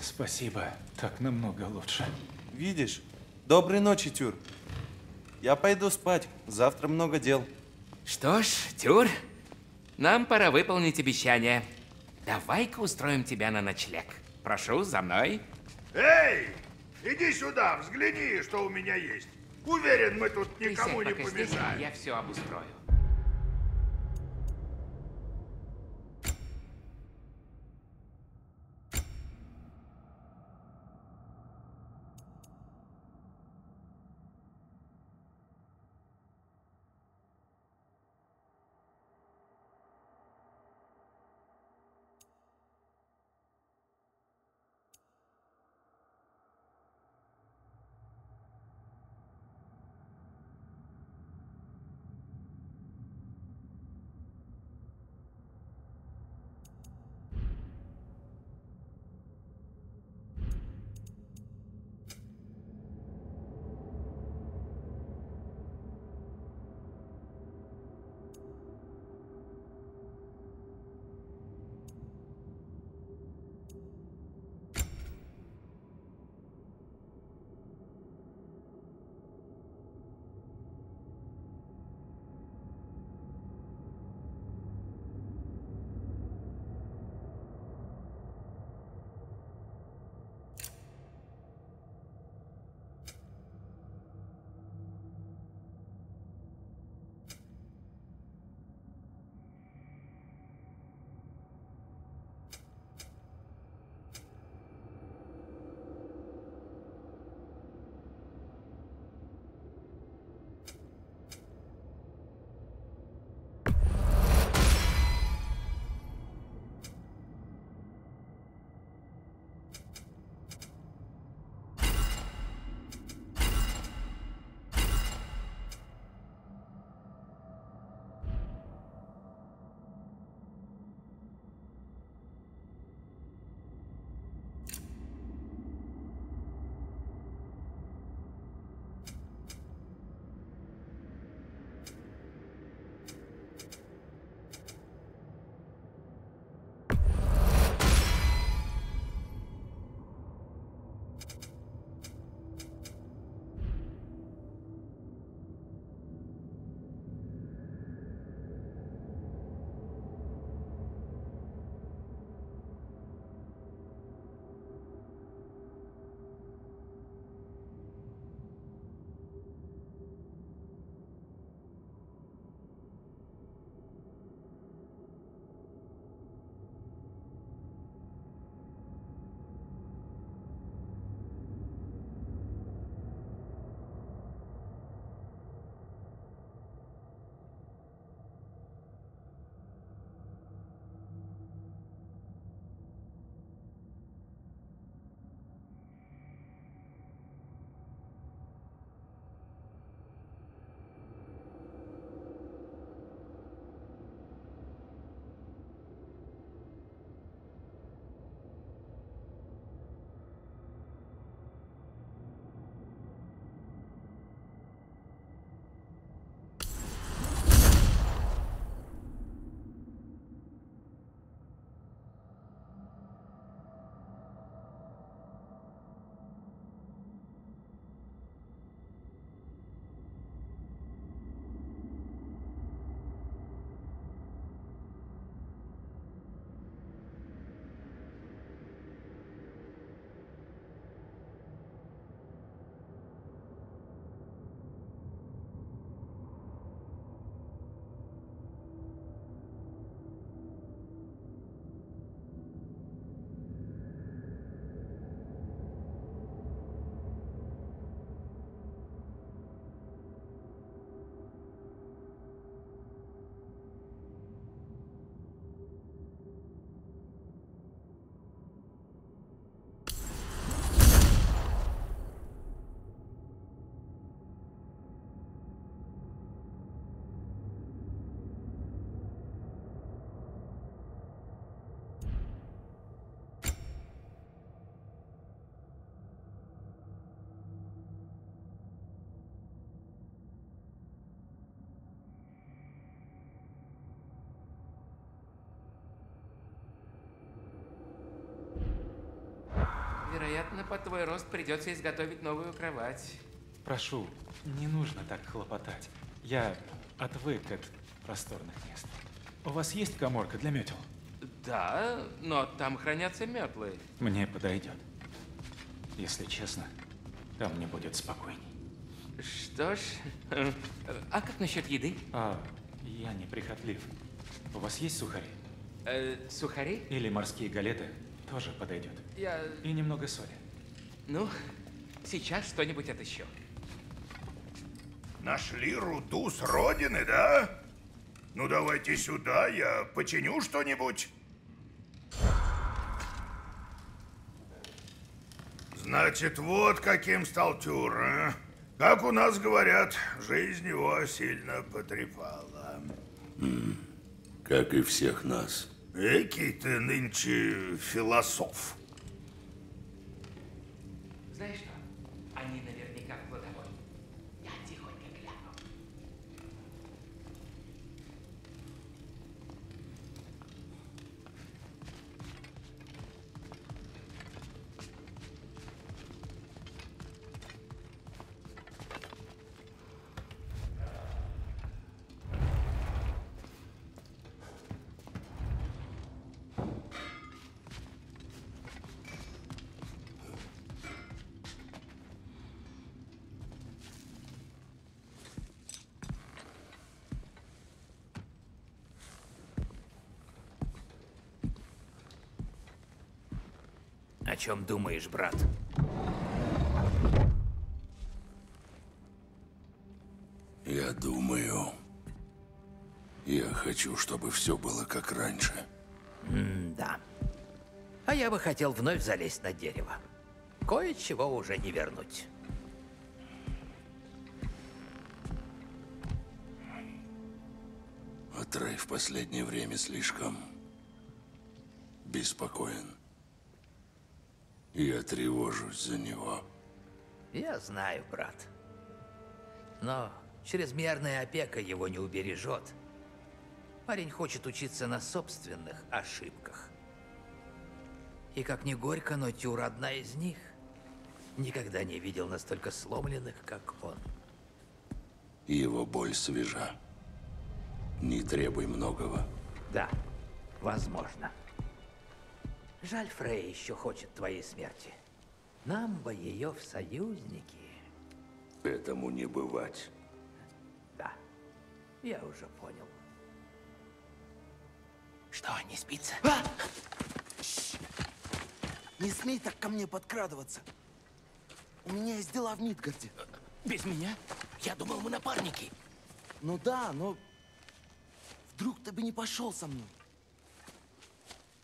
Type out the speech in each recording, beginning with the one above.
Спасибо. Так намного лучше. Видишь? Доброй ночи, Тюр. Я пойду спать. Завтра много дел. Что ж, Тюр, нам пора выполнить обещание. Давай-ка устроим тебя на ночлег. Прошу, за мной. Эй! Иди сюда, взгляни, что у меня есть. Уверен, мы тут никому сядь не пока здесь, помешаем. я все обустрою. Вероятно, под твой рост придется изготовить новую кровать. Прошу, не нужно так хлопотать. Я отвык от просторных мест. У вас есть коморка для метел? Да, но там хранятся метлы. Мне подойдет. Если честно, там мне будет спокойней. Что ж, а как насчет еды? А, я не прихотлив. У вас есть сухари? Э, сухари? Или морские галеты? Тоже подойдет. Я... И немного соли. Ну, сейчас что-нибудь отыщу. Нашли руду с родины, да? Ну давайте сюда, я починю что-нибудь. Значит, вот каким стал Тюр, а? Как у нас говорят, жизнь его сильно потрепала. Как и всех нас. Экий ты нынче философ. Чем думаешь, брат? Я думаю... Я хочу, чтобы все было как раньше. Да. А я бы хотел вновь залезть на дерево. Кое-чего уже не вернуть. А Трей в последнее время слишком... беспокоен. Я тревожусь за него. Я знаю, брат. Но чрезмерная опека его не убережет. Парень хочет учиться на собственных ошибках. И как ни горько, но Тюр одна из них. Никогда не видел настолько сломленных, как он. Его боль свежа. Не требуй многого. Да, возможно. Жаль, Фрей еще хочет твоей смерти. Нам бы ее в союзники. Этому не бывать. Да, я уже понял. Что, не спится? Не смей так ко мне подкрадываться. У меня есть дела в Мидгарде. Без меня? Я думал, мы напарники. Ну да, но... Вдруг ты бы не пошел со мной.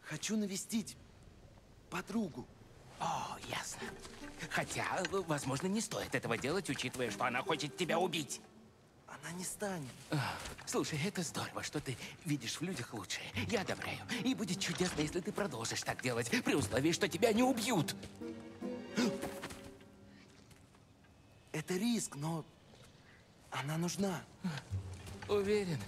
Хочу навестить подругу. О, ясно. Хотя, возможно, не стоит этого делать, учитывая, что она хочет тебя убить. Она не станет. Слушай, это здорово, что ты видишь в людях лучшее. Я одобряю. И будет чудесно, если ты продолжишь так делать, при условии, что тебя не убьют. Это риск, но она нужна. Уверен.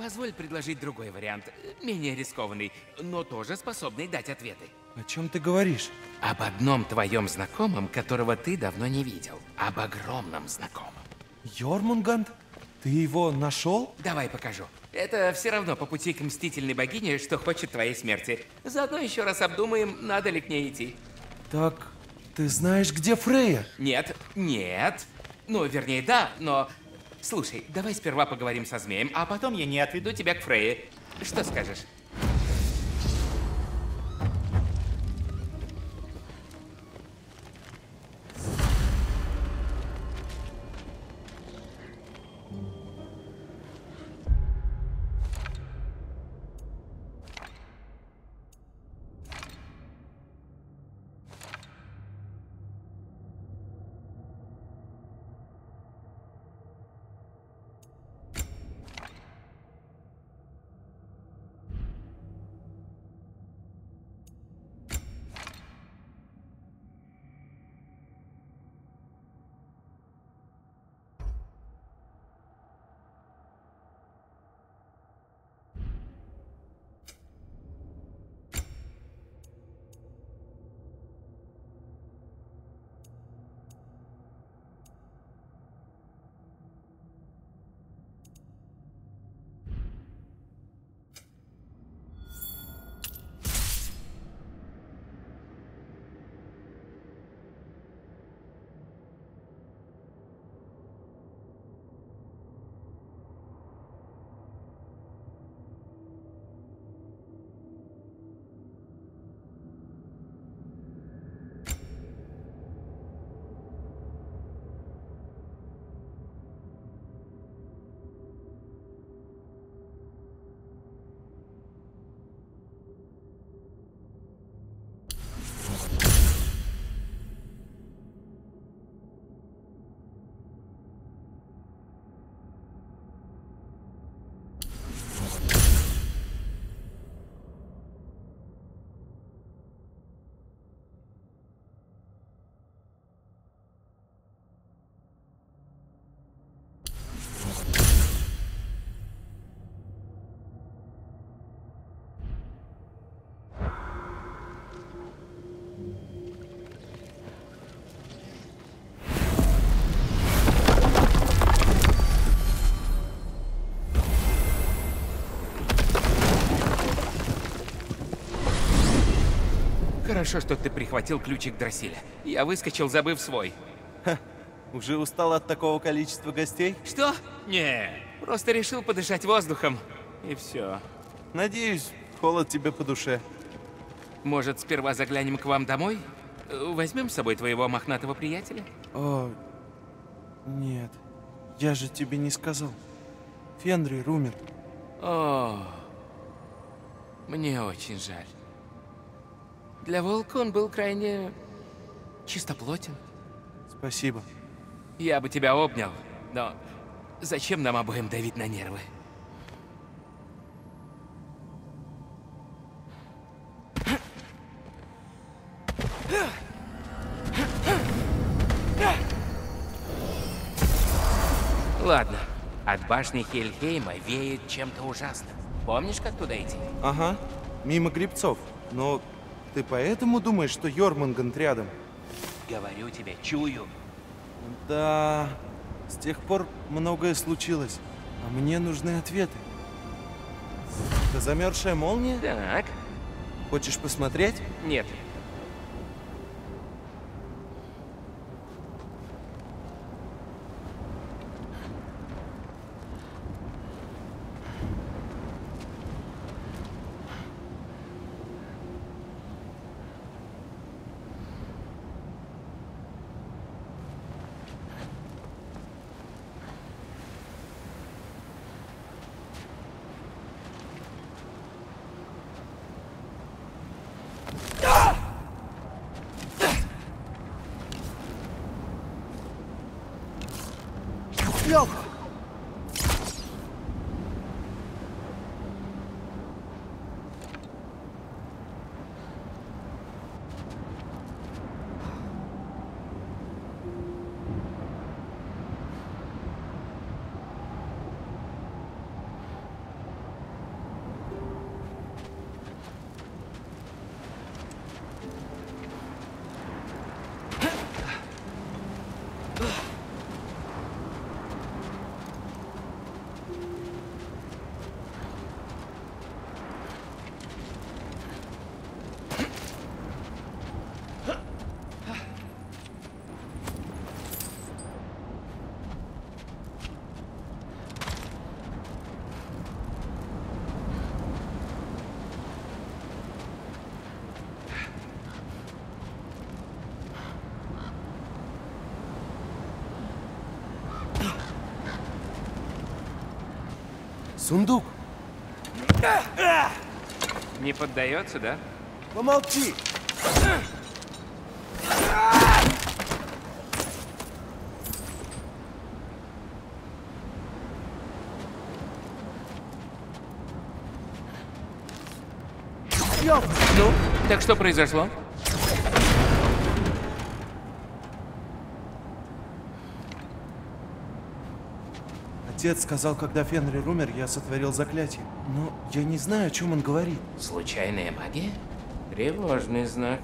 Позволь предложить другой вариант, менее рискованный, но тоже способный дать ответы. О чем ты говоришь? Об одном твоем знакомом, которого ты давно не видел. Об огромном знакомом. Йормунганд? Ты его нашел? Давай покажу. Это все равно по пути к мстительной богине, что хочет твоей смерти. Заодно еще раз обдумаем, надо ли к ней идти. Так, ты знаешь, где Фрея? Нет, нет. Ну, вернее, да, но... Слушай, давай сперва поговорим со змеем, а потом я не отведу тебя к Фрейе. Что скажешь? Хорошо, что ты прихватил ключик Дросиля. Я выскочил, забыв свой. Уже устал от такого количества гостей? Что? Не, просто решил подышать воздухом. И все. Надеюсь, холод тебе по душе. Может, сперва заглянем к вам домой? Возьмем с собой твоего мохнатого приятеля? О, нет. Я же тебе не сказал. Фенрир умер. О, мне очень жаль. Для волка он был крайне чистоплотен. Спасибо. Я бы тебя обнял, но зачем нам обоим давить на нервы? Ладно, от башни Хельхейма веет чем-то ужасным. Помнишь, как туда идти? Ага, мимо грибцов. Но ты поэтому думаешь, что Йормунганд рядом? Говорю тебе, чую. Да, с тех пор многое случилось, а мне нужны ответы. Это замерзшая молния? Так, Хочешь посмотреть? нет. Сундук! Не поддается, да? Помолчи! Ну, так что произошло? Отец сказал, когда Фенрир умер, я сотворил заклятие. Но я не знаю, о чем он говорит. Случайная магия? Тревожный знак.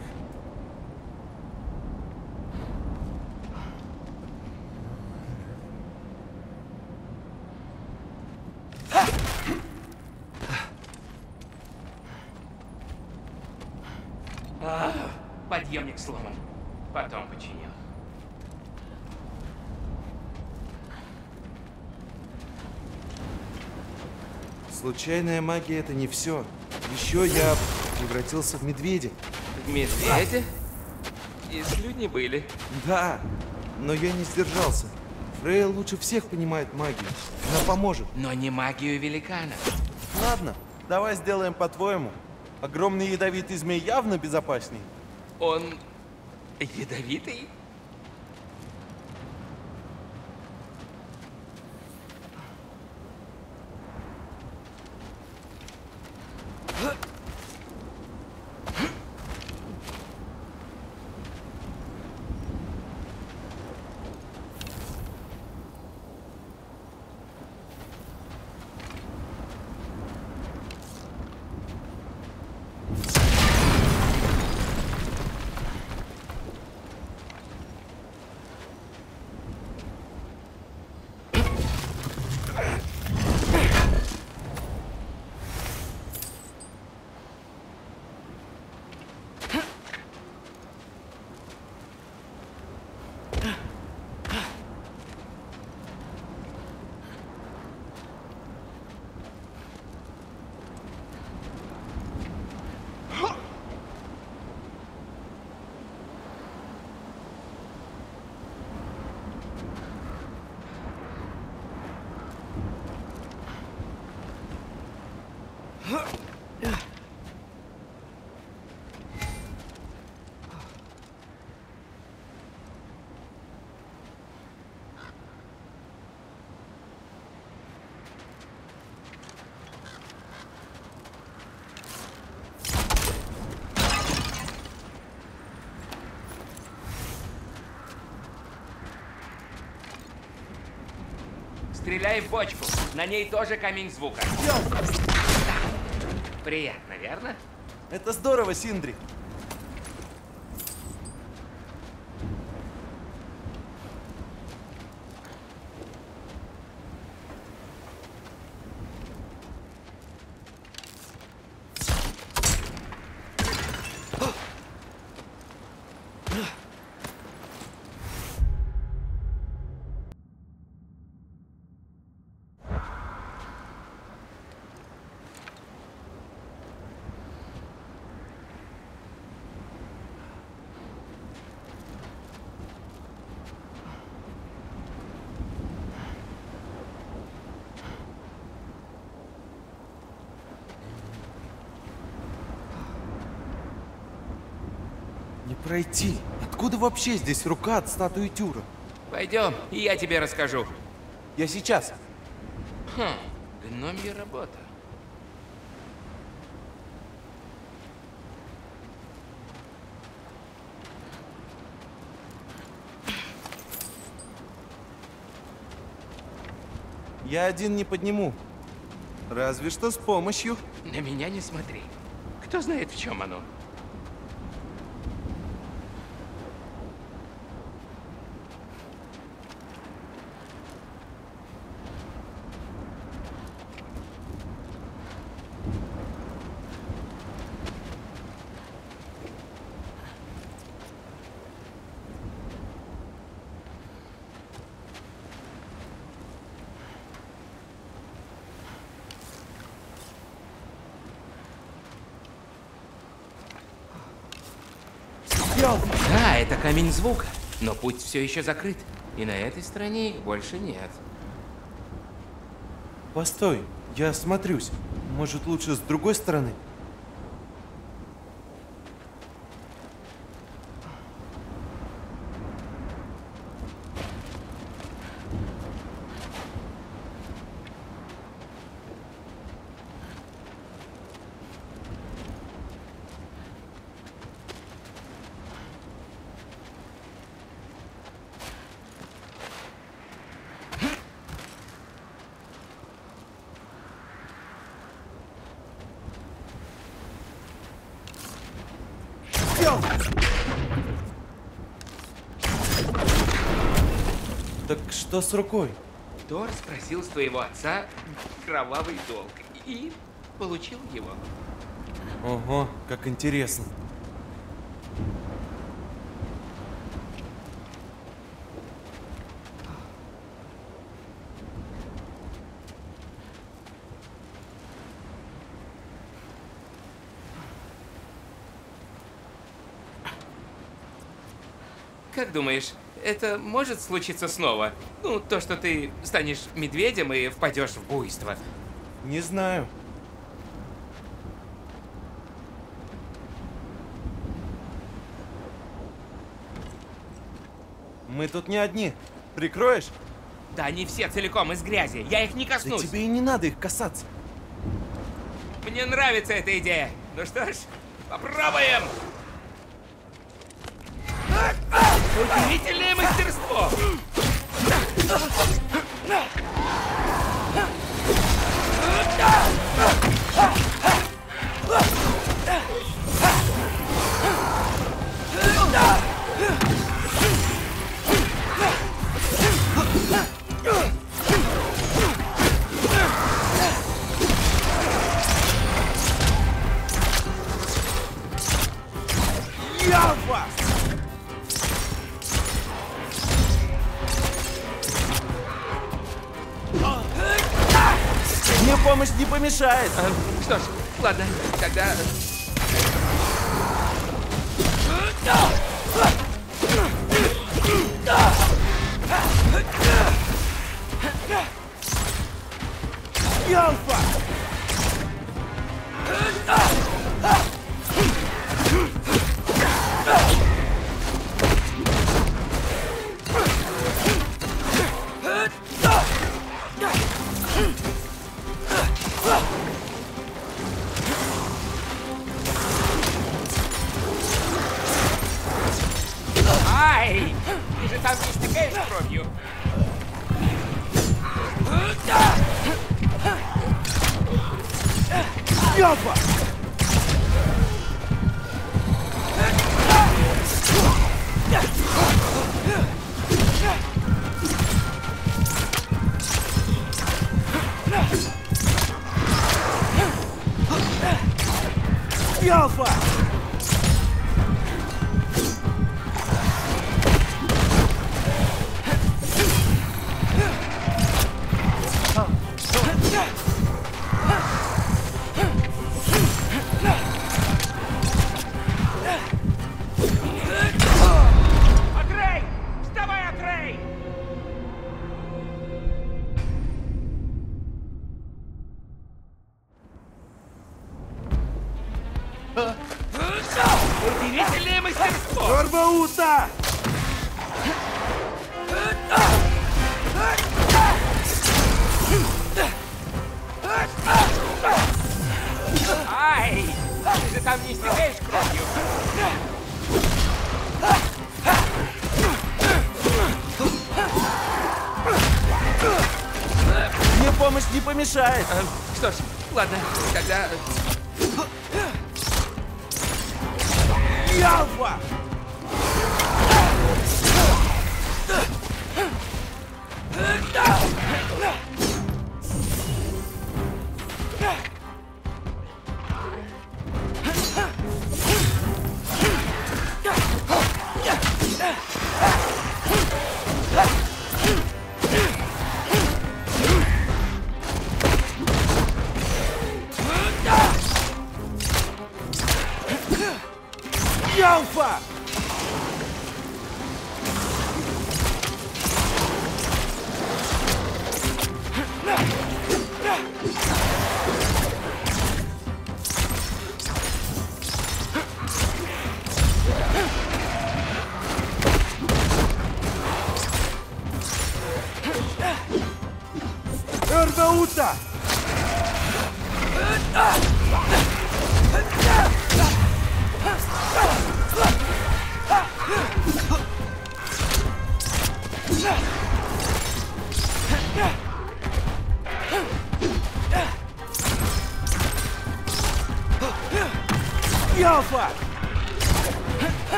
А, Подъемник сломан. Потом починю. Случайная магия это не все. Еще я превратился в медведя. В медведя? И слюни были. Да, но я не сдержался. Фрея лучше всех понимает магию. Она поможет. Но не магию великана. Ладно, давай сделаем по-твоему. Огромный ядовитый змей явно безопасней. Он ядовитый? Стреляй в бочку. На ней тоже камень звука. Приятно, верно? Это здорово, Синдри. Пройти. Откуда вообще здесь рука от статуи Тюра? Пойдем, и я тебе расскажу. Я сейчас. Хм, гномья работа. Я один не подниму. Разве что с помощью. На меня не смотри. Кто знает, в чем оно? Да, это камень звука. Но путь все еще закрыт. И на этой стороне их больше нет. Постой, я осмотрюсь. Может, лучше с другой стороны? Так что с рукой? Тор спросил с твоего отца кровавый долг. И получил его. Ого, как интересно. Как думаешь, это может случиться снова? Ну, то, что ты станешь медведем и впадешь в буйство. Не знаю. Мы тут не одни. Прикроешь? Да они все целиком из грязи. Я их не Да коснусь. тебе и не надо их касаться. Мне нравится эта идея. Ну что ж, попробуем. Удивительное мастерство. Мне там есть такая с кровью. Ёпа! Alpha!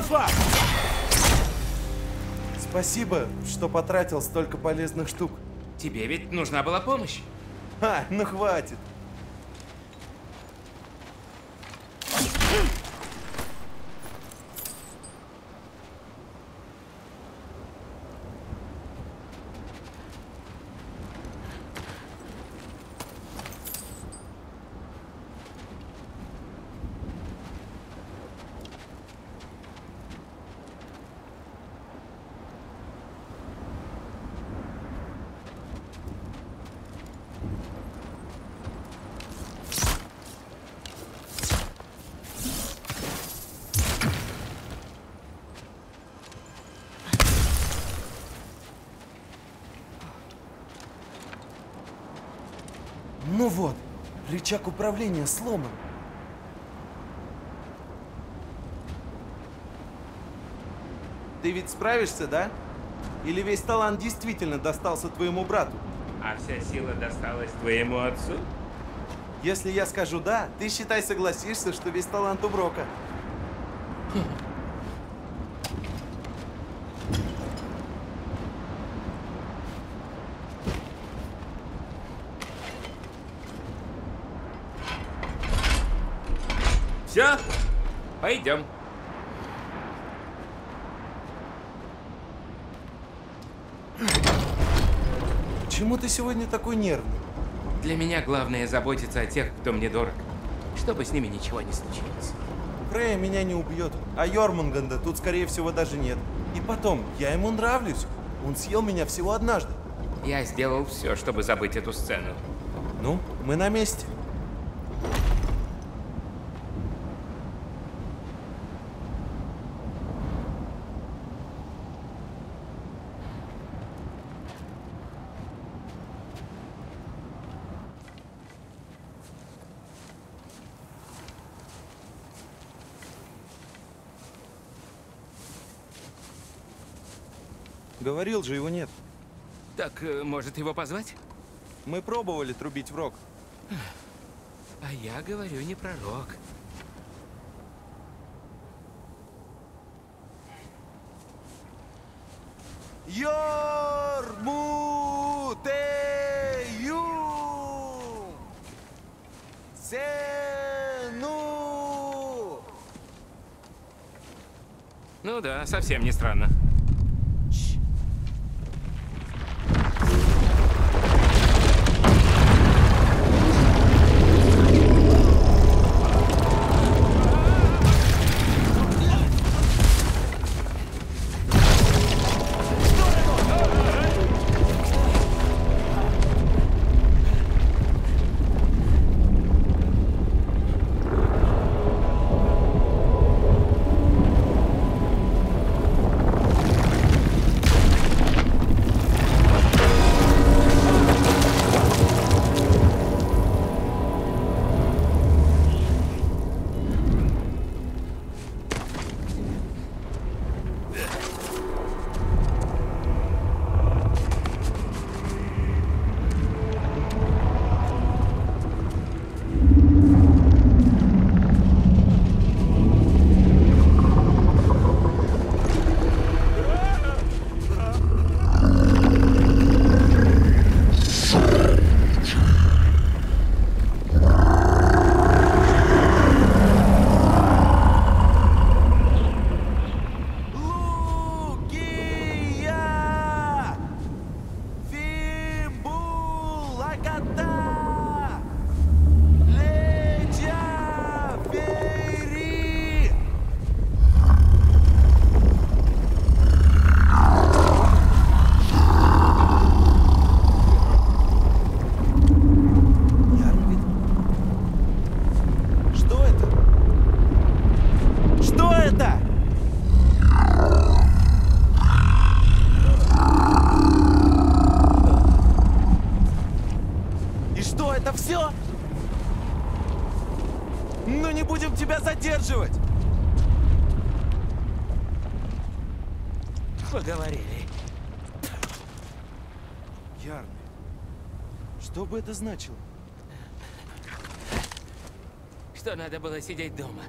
Ялфа! Спасибо, что потратил столько полезных штук. Тебе ведь нужна была помощь. А, ну хватит. Ну вот, рычаг управления сломан. Ты ведь справишься, да? Или весь талант действительно достался твоему брату? А вся сила досталась твоему отцу? Если я скажу «да», ты, считай, согласишься, что весь талант у Брока. Все, пойдем. Почему ты сегодня такой нервный? Для меня главное заботиться о тех, кто мне дорог, чтобы с ними ничего не случилось. Фрея меня не убьет, а Йормунганда тут, скорее всего, даже нет. И потом, я ему нравлюсь. Он съел меня всего однажды. Я сделал все, чтобы забыть эту сцену. Ну, мы на месте. Говорил же, его нет. Так, э, может его позвать? Мы пробовали трубить в рог. А я говорю не пророк. Йормутею! Сену! Ну да, совсем не странно. Ярный, что бы это значило? Что надо было сидеть дома.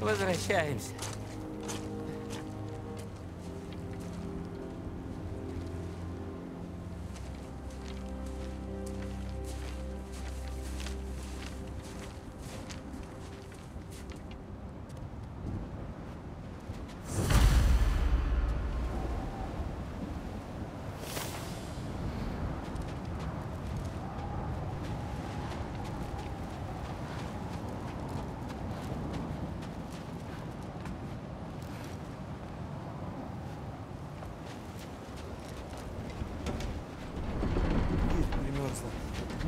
Возвращаемся.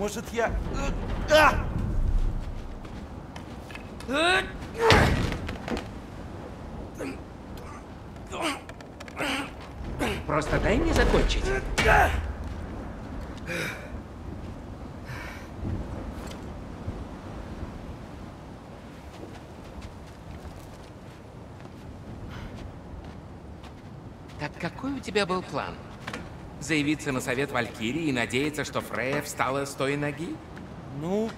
Может, я... А! Просто дай мне закончить. Так какой у тебя был план? Заявиться на совет Валькирии и надеяться, что Фрея встала с той ноги? Ну,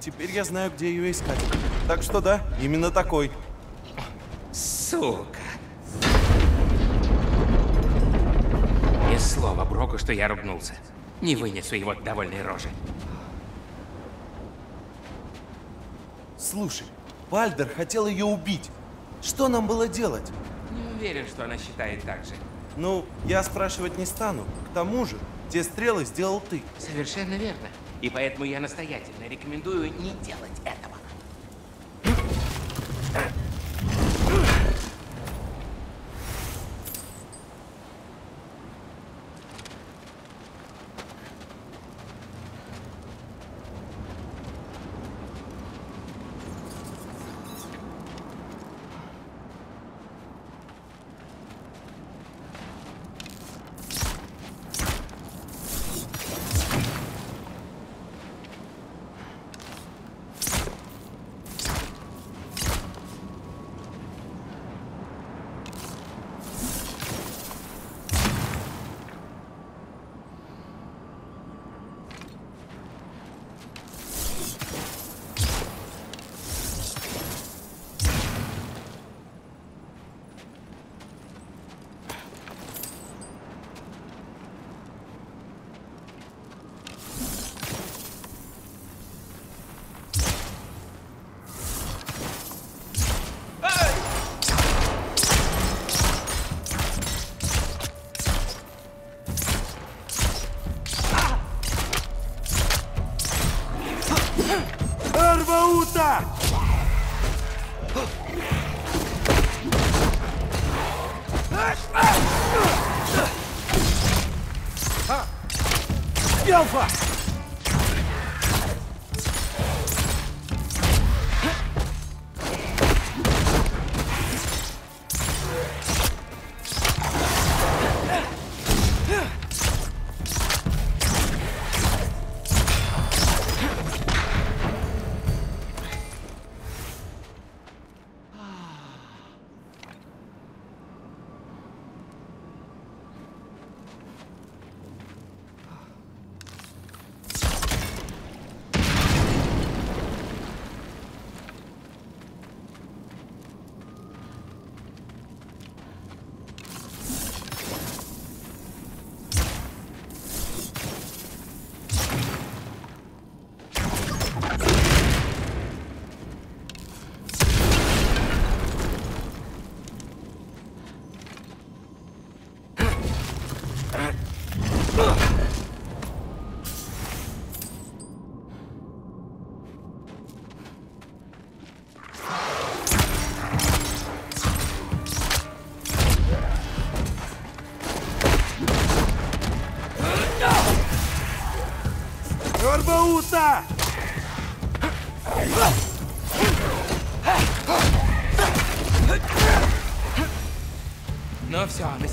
теперь я знаю, где ее искать. Так что да, именно такой. Сука. Ни слова Броку, что я ругнулся. Не вынесу его довольной рожи. Слушай, Бальдер хотел ее убить. Что нам было делать? Не уверен, что она считает так же. Ну, я спрашивать не стану. К тому же, те стрелы сделал ты. Совершенно верно. И поэтому я настоятельно рекомендую не делать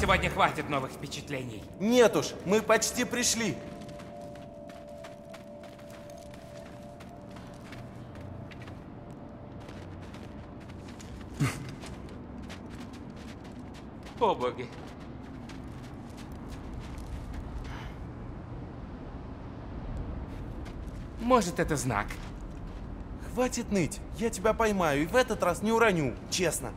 сегодня хватит новых впечатлений. Нет уж, мы почти пришли. О боги. Может, это знак? Хватит ныть, я тебя поймаю и в этот раз не уроню, честно.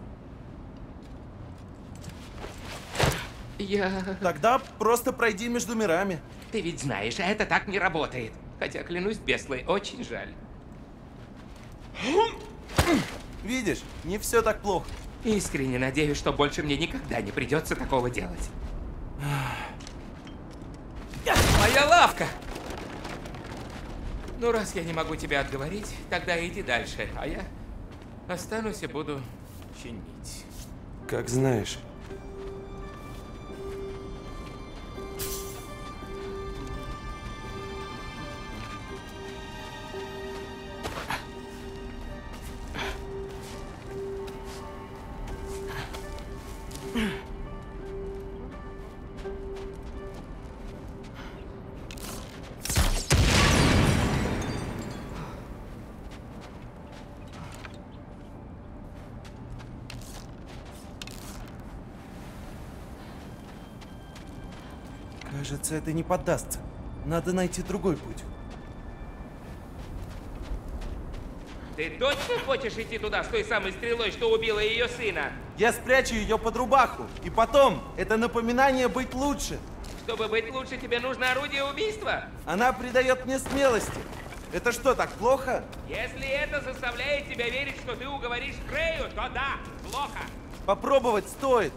Я... Тогда просто пройди между мирами. Ты ведь знаешь, это так не работает. Хотя, клянусь Беслой, очень жаль. Видишь, не все так плохо. Искренне надеюсь, что больше мне никогда не придется такого делать. Моя лавка! Ну, раз я не могу тебя отговорить, тогда иди дальше, а я останусь и буду чинить. Как знаешь. Кажется, это не поддастся. Надо найти другой путь. Ты точно хочешь идти туда с той самой стрелой, что убила ее сына? Я спрячу ее под рубаху. И потом, это напоминание быть лучше. Чтобы быть лучше, тебе нужно орудие убийства? Она придает мне смелости. Это что, так плохо? Если это заставляет тебя верить, что ты уговоришь Фрею, то да, плохо. Попробовать стоит.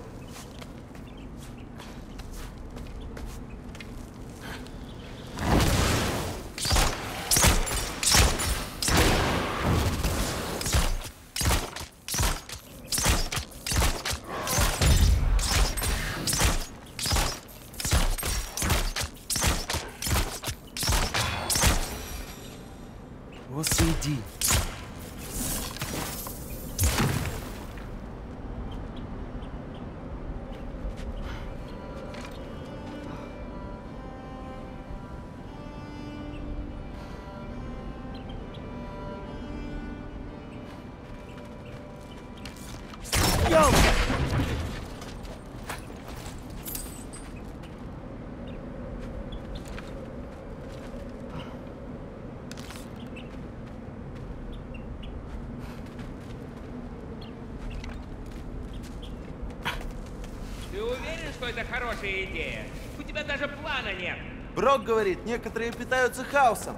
Говорит, некоторые питаются хаосом.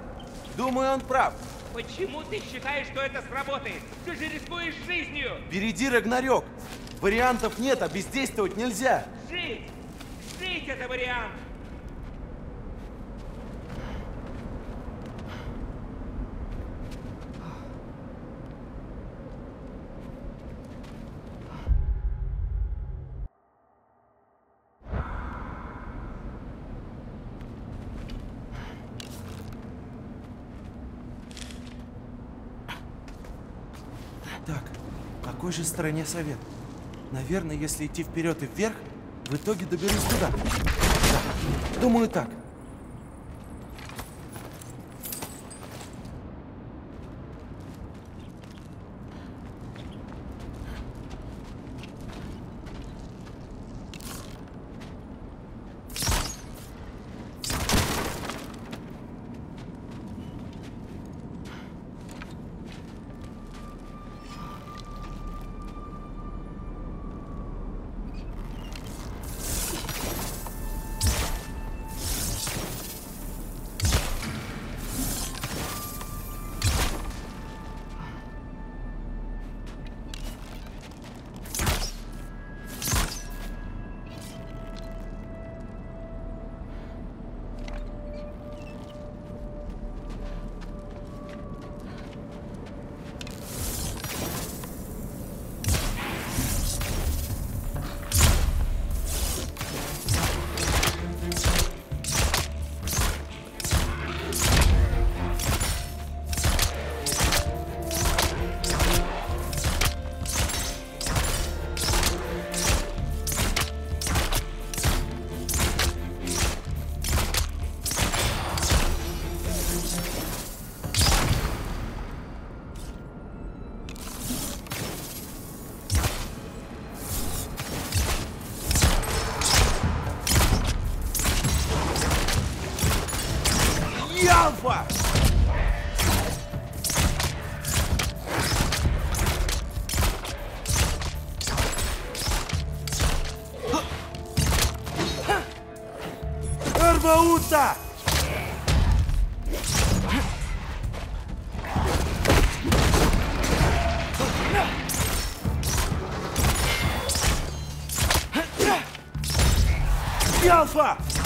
Думаю, он прав. Почему ты считаешь, что это сработает? Ты же рискуешь жизнью! Впереди Рагнарёк. Вариантов нет, а бездействовать нельзя. Жить! Жить это вариант! Так, в какой же стороне совет? Наверное, если идти вперед и вверх, в итоге доберусь туда. Да, думаю так. 미안 한.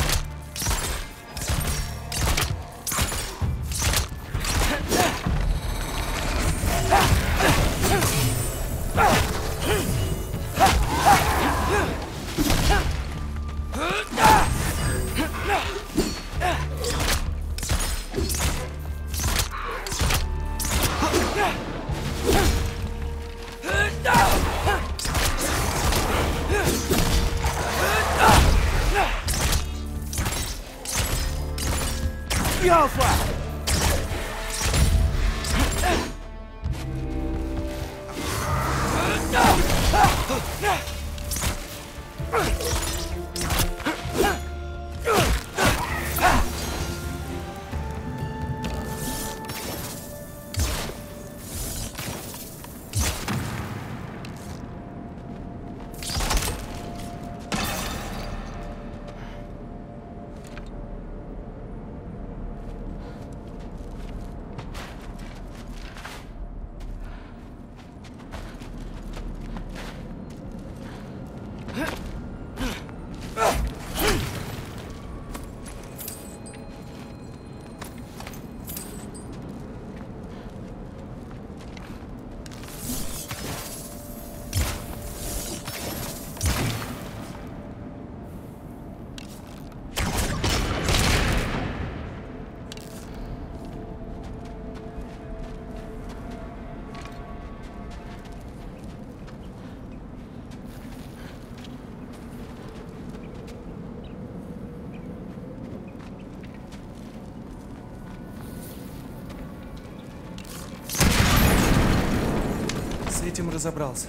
Разобрался.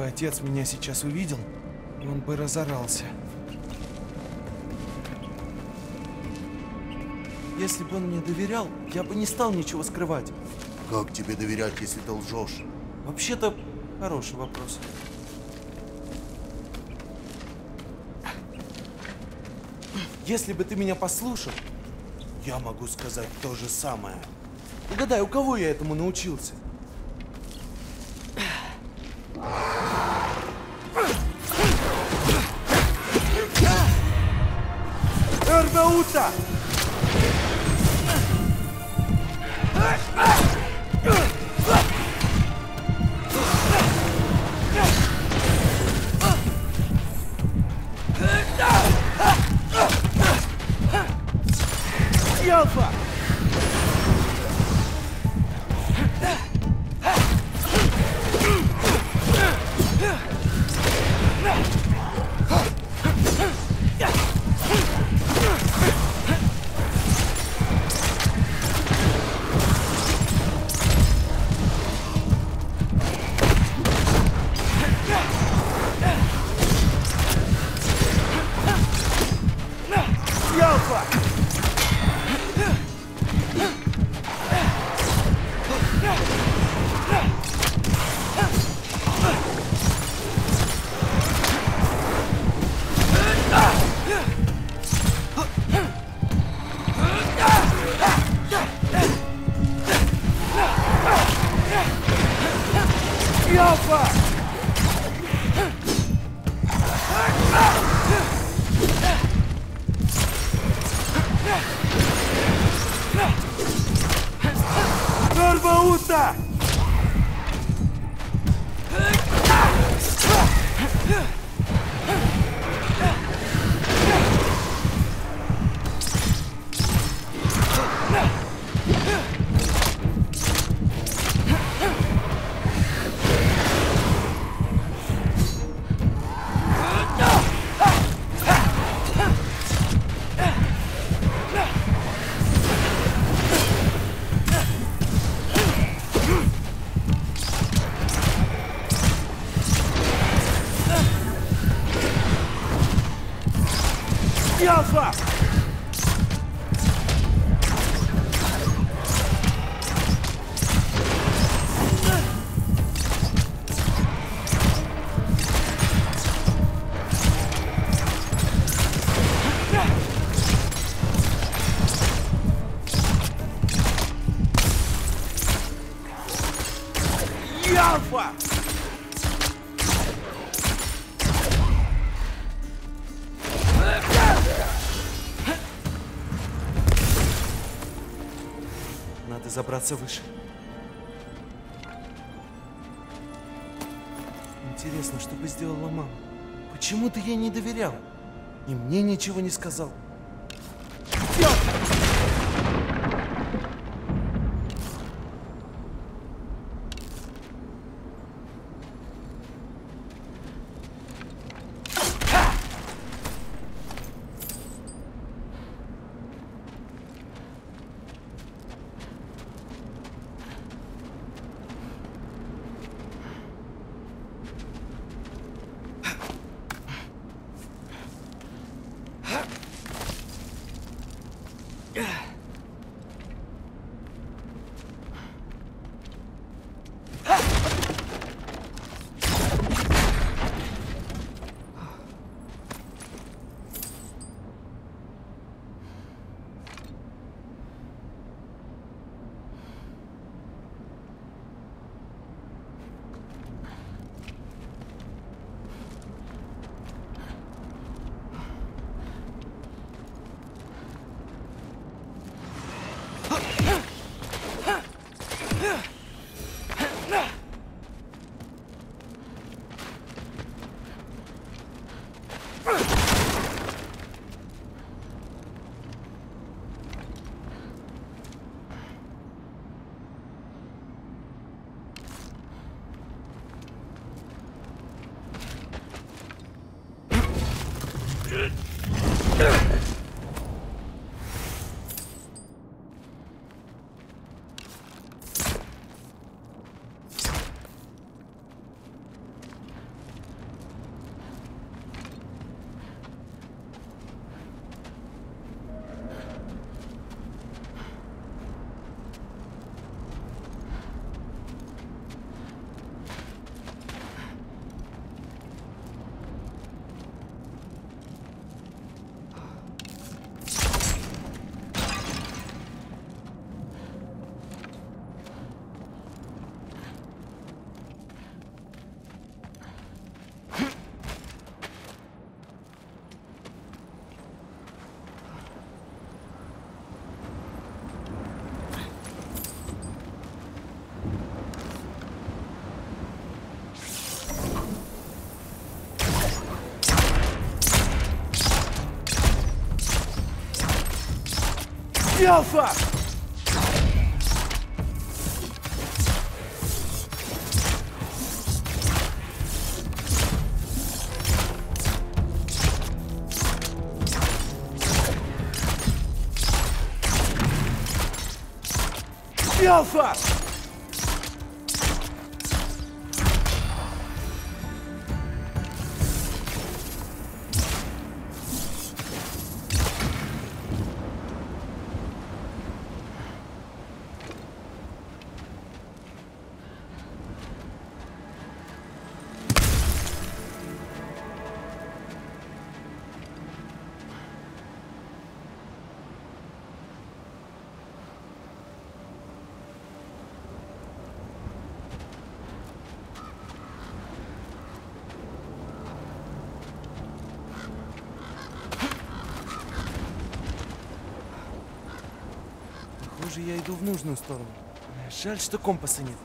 Бы отец меня сейчас увидел, он бы разорался. Если бы он мне доверял, я бы не стал ничего скрывать. Как тебе доверять, если ты лжешь? Вообще-то, хороший вопрос. Если бы ты меня послушал, я могу сказать то же самое. Угадай, у кого я этому научился? Забраться выше. Интересно, что бы сделала мама? Почему ты ей не доверял? И мне ничего не сказал. Альфа! Альфа! Похоже, я иду в нужную сторону. Жаль, что компаса нет.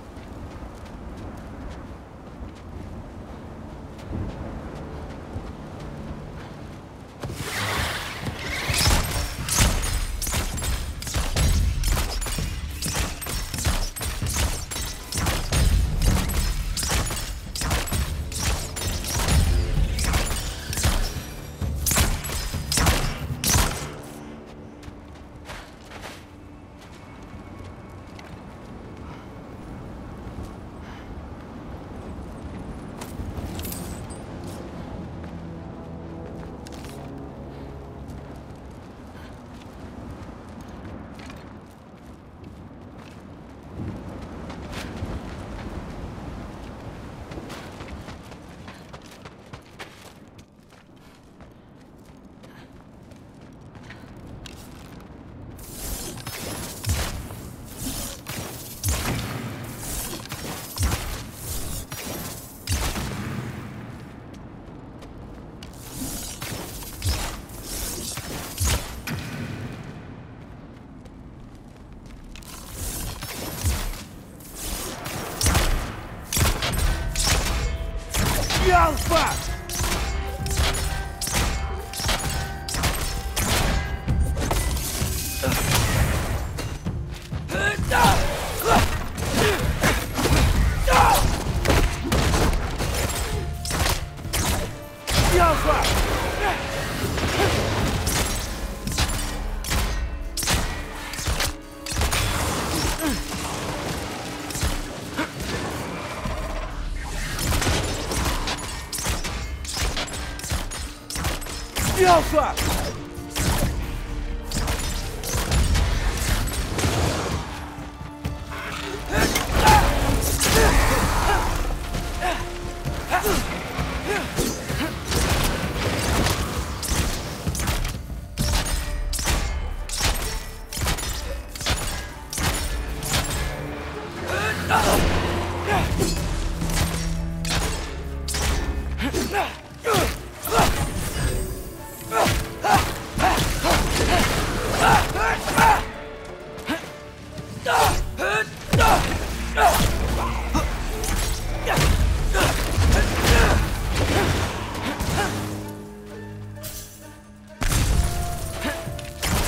Альфа!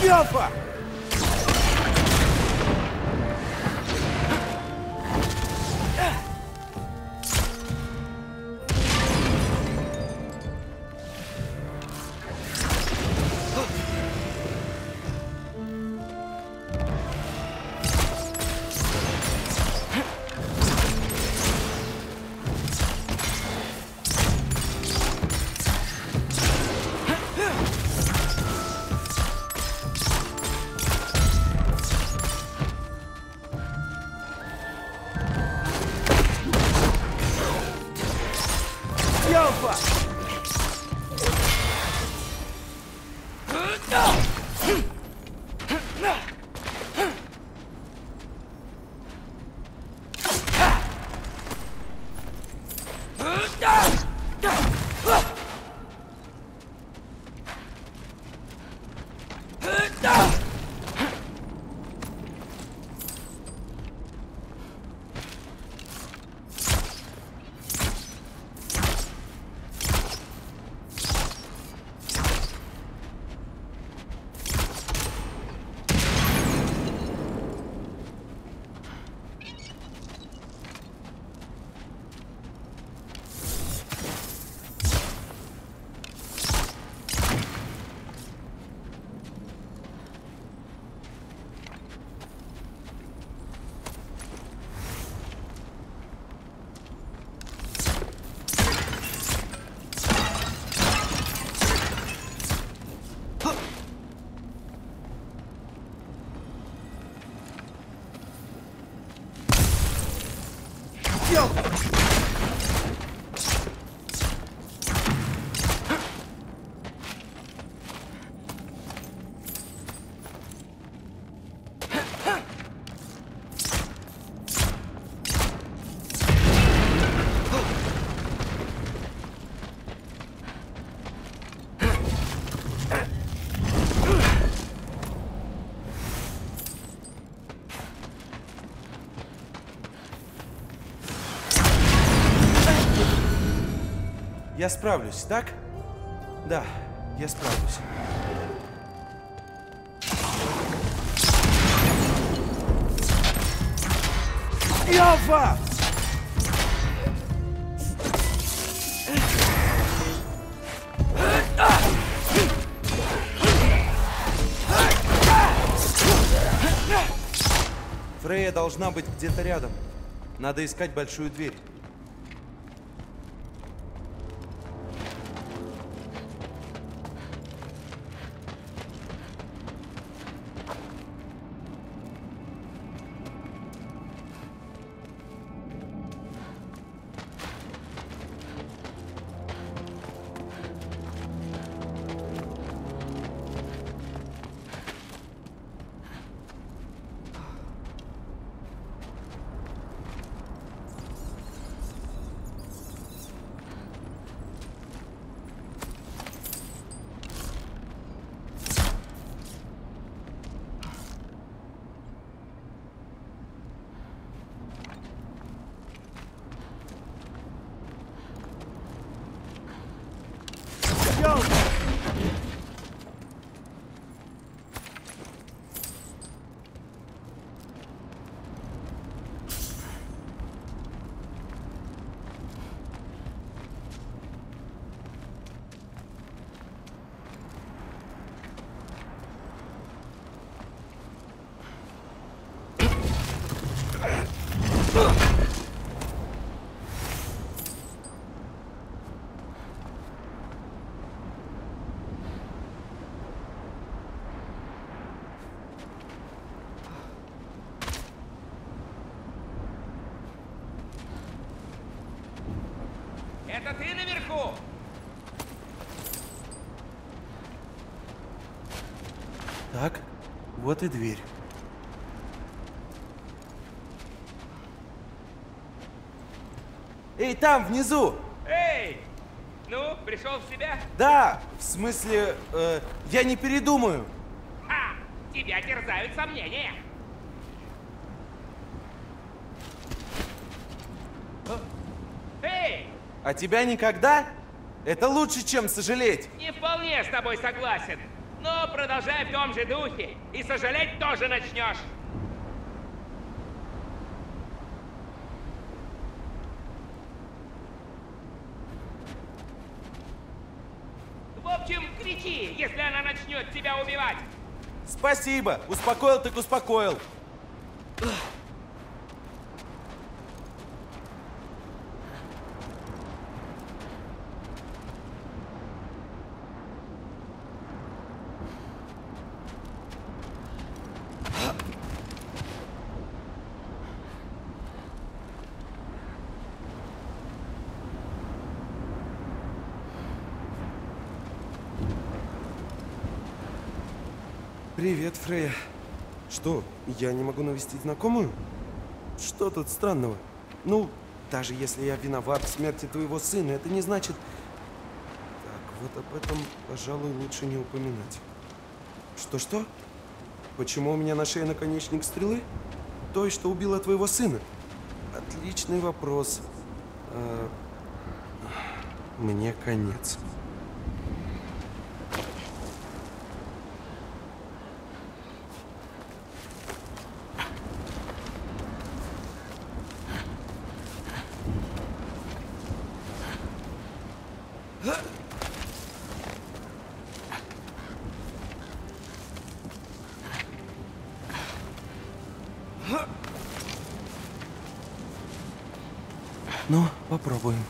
Альфа! Я справлюсь, так? Да, я справлюсь. Ява! Фрея должна быть где-то рядом. Надо искать большую дверь. Это ты наверху? Так, вот и дверь. Эй, там, внизу! Эй! Ну, пришел в себя? Да, в смысле, э, я не передумаю. Ха! Тебя терзают сомнения. Эй! А тебя никогда? Это лучше, чем сожалеть. Не вполне с тобой согласен. Но продолжай в том же духе. И сожалеть тоже начнешь. В общем, кричи, если она начнет тебя убивать. Спасибо, успокоил так успокоил. Привет, Фрея. Что, я не могу навестить знакомую? Что тут странного? Ну, даже если я виноват в смерти твоего сына, это не значит... Так, вот об этом, пожалуй, лучше не упоминать. Что-что? Почему у меня на шее наконечник стрелы? Той, что убила твоего сына? Отличный вопрос. А, Мне конец. Попробуем.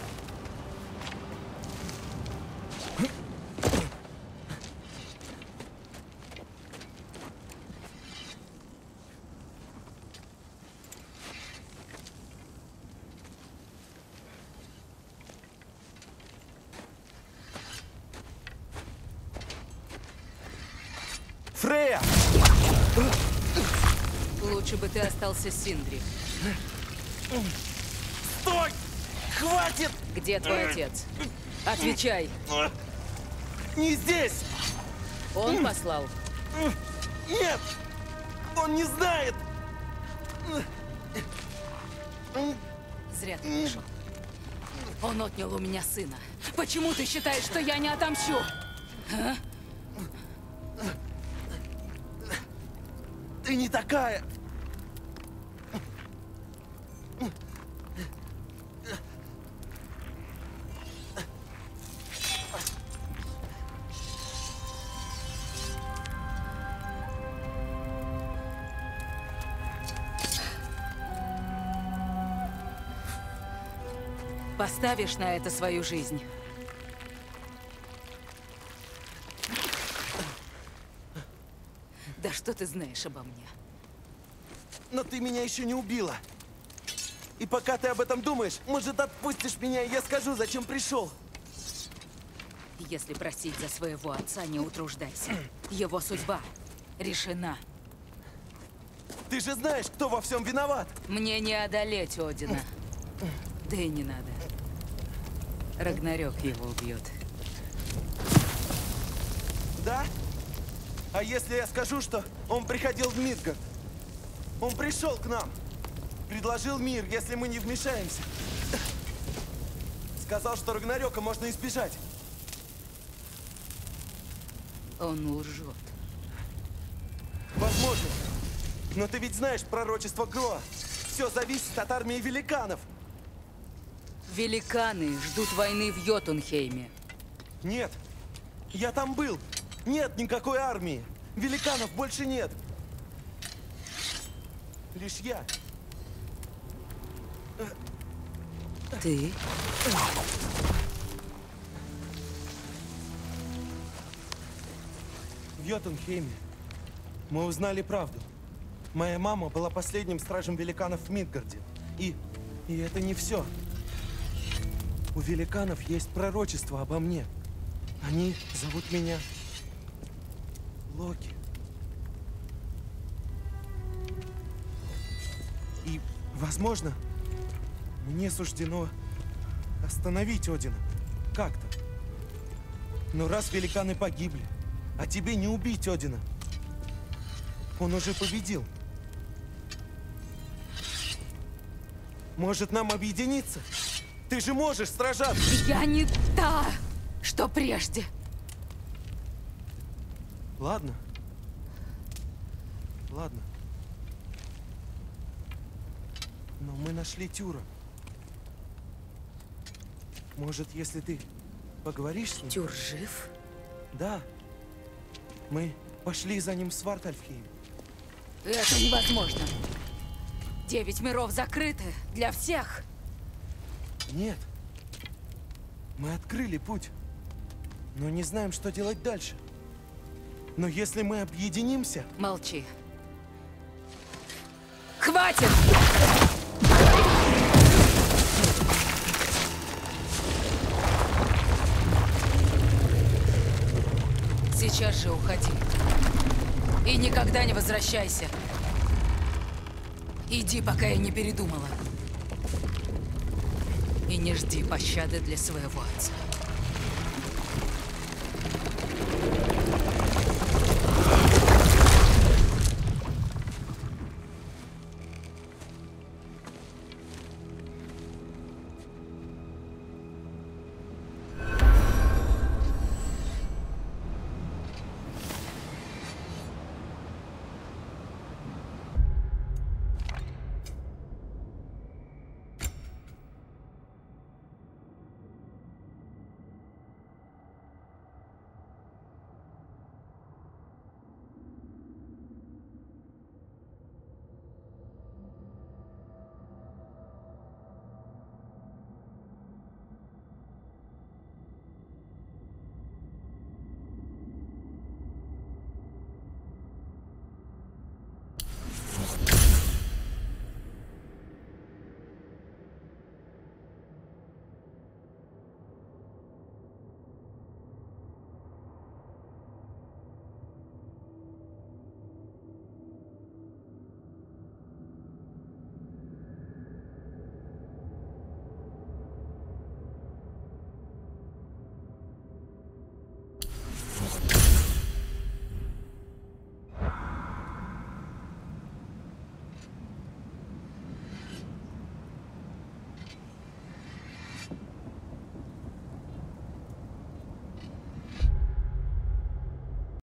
Фрея! Лучше бы ты остался Синдри. Где твой отец? Отвечай. Не здесь! Он послал. Нет! Он не знает! Зря ты пришел. Он отнял у меня сына. Почему ты считаешь, что я не отомщу? Ты не такая! Поставишь на это свою жизнь. Да что ты знаешь обо мне? Но ты меня еще не убила. И пока ты об этом думаешь, может, отпустишь меня, и я скажу, зачем пришел. Если просить за своего отца, не утруждайся. Его судьба решена. Ты же знаешь, кто во всем виноват. Мне не одолеть Одина. Да и не надо. Рагнарёк его убьет. Да? А если я скажу, что он приходил в Мидгард? Он пришел к нам. Предложил мир, если мы не вмешаемся. Сказал, что Рагнарёка можно избежать. Он лжет. Возможно. Но ты ведь знаешь пророчество Гроа. Все зависит от армии великанов. Великаны ждут войны в Йотунхейме. Нет. Я там был. Нет никакой армии. Великанов больше нет. Лишь я. Ты? В Йотунхейме мы узнали правду. Моя мама была последним стражем великанов в Мидгарде. И... и это не все. У великанов есть пророчество обо мне. Они зовут меня Локи. И, возможно, мне суждено остановить Одина. Как-то. Но раз великаны погибли, а тебе не убить Одина. Он уже победил. Может, нам объединиться? Ты же можешь сражаться! Я не та, что прежде. Ладно. Ладно. Но мы нашли Тюра. Может, если ты поговоришь с ним? Тюр жив? Да. Мы пошли за ним в Свартальфхейм. Это невозможно. Девять миров закрыты для всех. Нет. Мы открыли путь. Но не знаем, что делать дальше. Но если мы объединимся... Молчи. Хватит! Сейчас же уходи. И никогда не возвращайся. Иди, пока я не передумала. И не жди пощады для своего отца.